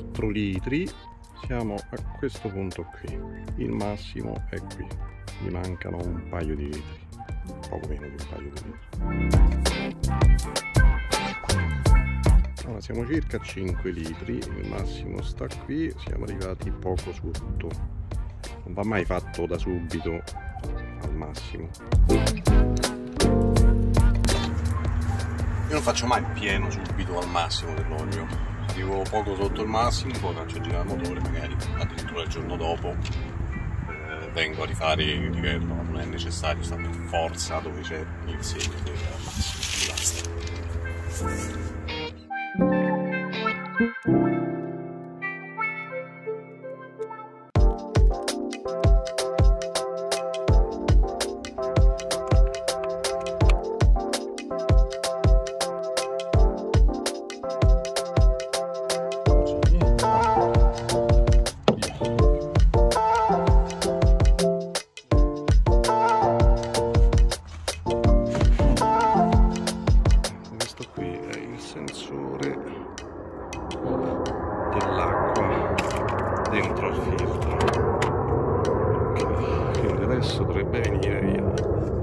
4 litri siamo a questo punto qui. Il massimo è qui. Mi mancano un paio di litri poco meno di un paio di litri. Allora siamo circa a 5 litri il massimo sta qui siamo arrivati poco sotto. Non va mai fatto da subito al massimo. Io non faccio mai pieno subito al massimo dell'olio arrivo poco sotto il massimo, poi faccio girare il motore, magari addirittura il giorno dopo eh, vengo a rifare il livello, ma non è necessario, sta per forza dove c'è il segno del massimo, basta. dell'acqua dentro il filtro okay. quindi adesso dovrebbe venire via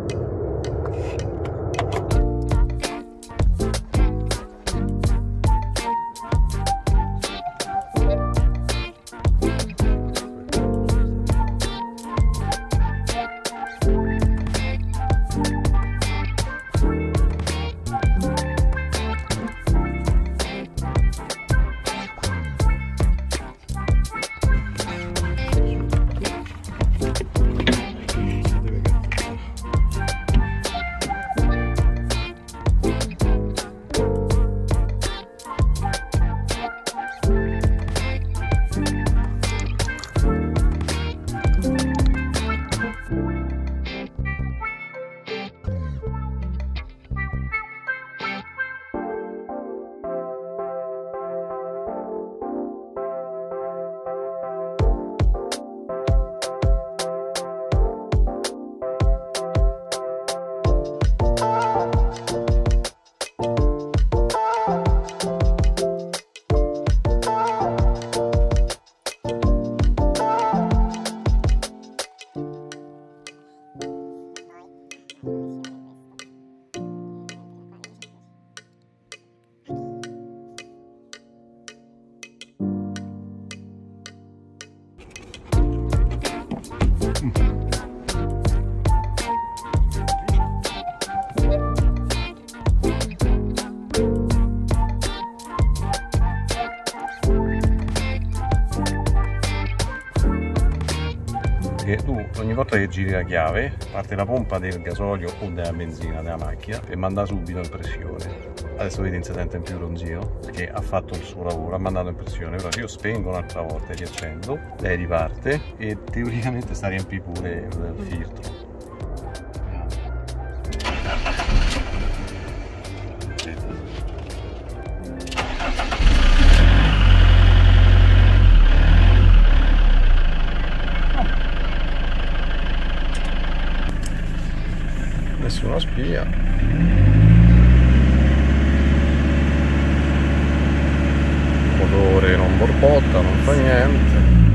Perché tu ogni volta che giri la chiave parte la pompa del gasolio o della benzina della macchina e manda subito in pressione adesso vedi non si sente più ronzio perché ha fatto il suo lavoro ha mandato in pressione se io spengo un'altra volta e riaccendo lei riparte e teoricamente sta riempì pure il filtro. Nessuna spia motore non borbotta non fa niente